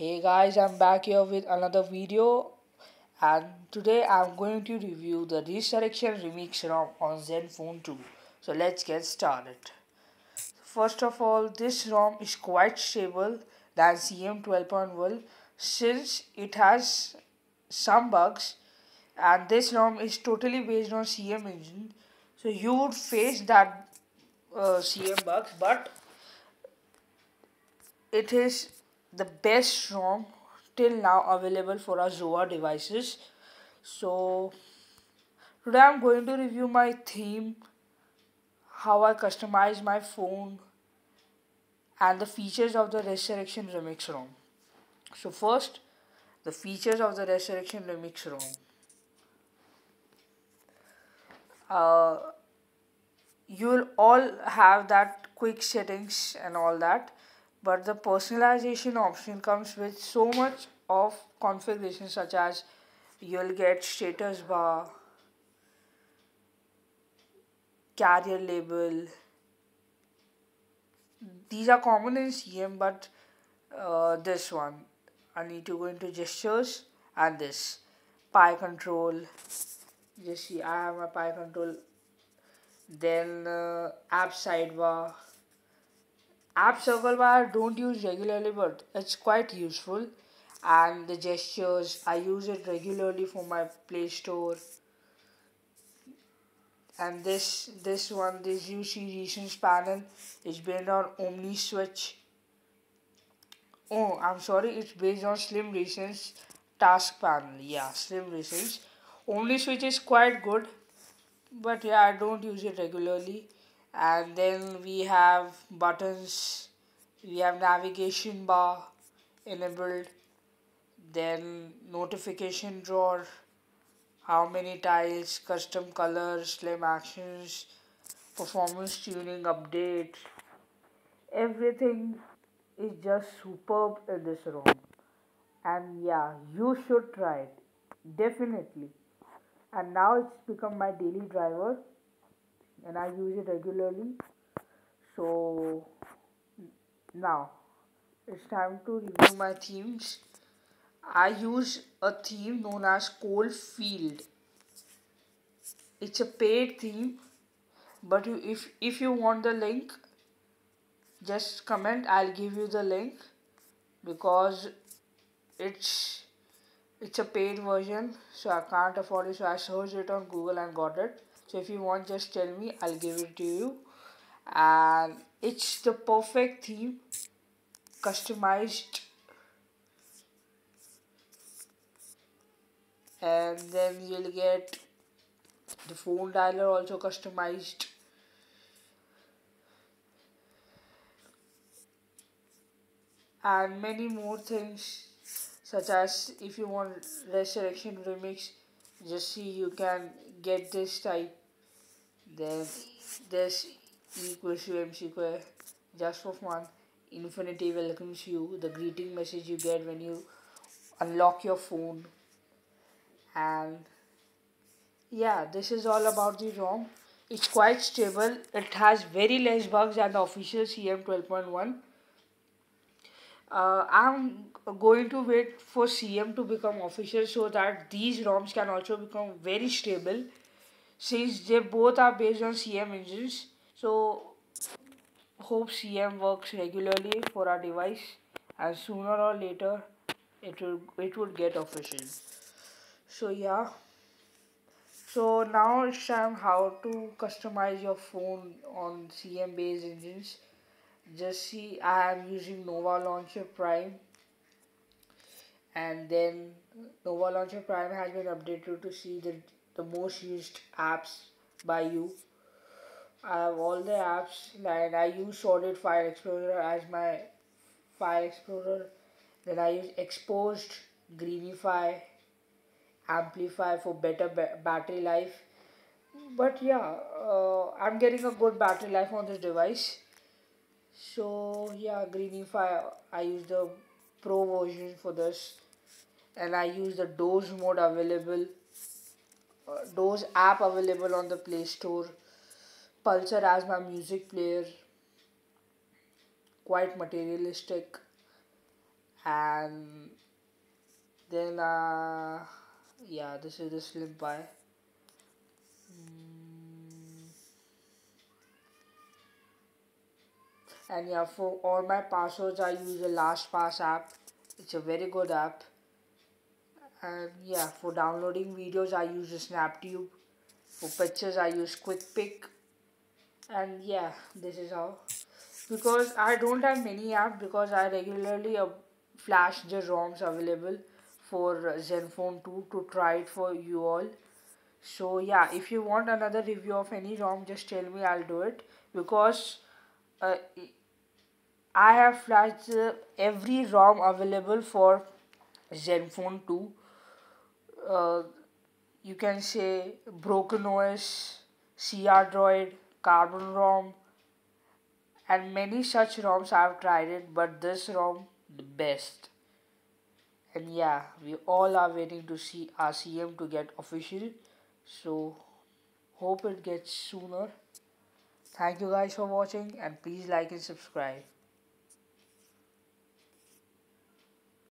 Hey guys, I'm back here with another video and today I'm going to review the Resurrection Remix ROM on Zenfone 2. So let's get started. First of all, this ROM is quite stable than CM 12.1 since it has some bugs and this ROM is totally based on CM engine. So you would face that uh, CM bugs but it is the best ROM till now available for our Zoa devices. So today I'm going to review my theme, how I customize my phone and the features of the Resurrection Remix ROM. So first, the features of the Resurrection Remix ROM. Uh, you'll all have that quick settings and all that but the personalization option comes with so much of configuration such as you'll get status bar carrier label. These are common in CM but uh, this one. I need to go into gestures and this. Pie control. Just see I have my pie control. Then uh, app sidebar app circle bar don't use regularly but it's quite useful. And the gestures I use it regularly for my play store. And this this one this UC recent panel is based on Omni Switch oh I'm sorry it's based on Slim Recent's task panel. Yeah Slim Recent's Omni Switch is quite good but yeah I don't use it regularly and then we have buttons. We have navigation bar enabled. Then notification drawer. How many tiles custom colors slim actions performance tuning update. Everything is just superb in this ROM and yeah you should try it. Definitely. And now it's become my daily driver and I use it regularly. So now it's time to review my themes. I use a theme known as Coalfield it's a paid theme but if if you want the link just comment. I'll give you the link because it's it's a paid version so I can't afford it so I searched it on Google and got it so if you want just tell me. I'll give it to you. And it's the perfect theme. Customized. And then you'll get the phone dialer also customized. And many more things such as if you want resurrection remix just see you can get this type then this equals to MC square just for fun. Infinity welcomes you. The greeting message you get when you unlock your phone. And yeah, this is all about the ROM. It's quite stable. It has very less bugs than the official CM 12.1. Uh, I'm going to wait for CM to become official so that these ROMs can also become very stable since they both are based on CM engines. So hope CM works regularly for our device and sooner or later it will it would get official. So yeah. So now it's time how to customize your phone on CM based engines. Just see I am using Nova Launcher Prime and then Nova Launcher Prime has been updated to see the the most used apps by you. I have all the apps and I use Solid File Explorer as my file explorer. Then I use Xposed, Greenify, Amplify for better ba battery life. But yeah, uh, I'm getting a good battery life on this device. So yeah, Greenify, I use the Pro version for this and I use the Doze mode available Doze app available on the Play Store. Pulsar as my music player. Quite materialistic. and then uh, yeah this is the slim pie mm. and yeah for all my passwords I use the LastPass app it's a very good app and yeah for downloading videos I use SnapTube. For pictures I use QuickPic and yeah this is how because I don't have many apps because I regularly uh, flash the ROMs available for Zenfone 2 to try it for you all. So yeah if you want another review of any ROM just tell me I'll do it. Because uh, I have flashed uh, every ROM available for Zenfone 2 uh, you can say Broken OS, CR Droid, Carbon ROM and many such ROMs I've tried it but this ROM the best. And yeah we all are waiting to see RCM to get official. So hope it gets sooner. Thank you guys for watching and please like and subscribe